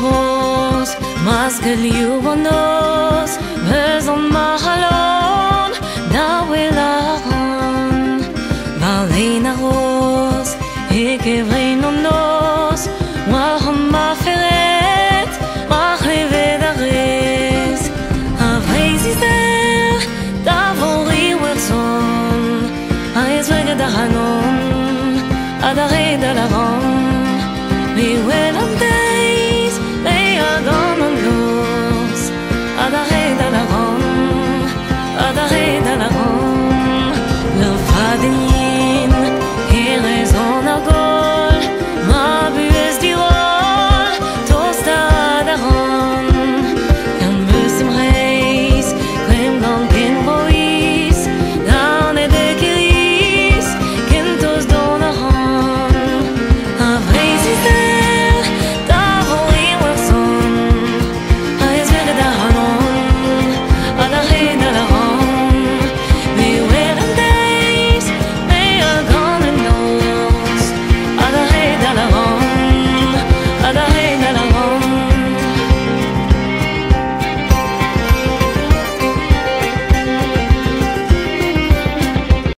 bros Mas gelio an os Vez an mahalon Da wel aran Valen a ros E kevren an os War an ma feret War levet a rez A vrezis izer Da vori wer son A ez weget ar anon A da re la ran.